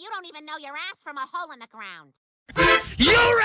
You don't even know your ass from a hole in the ground. Your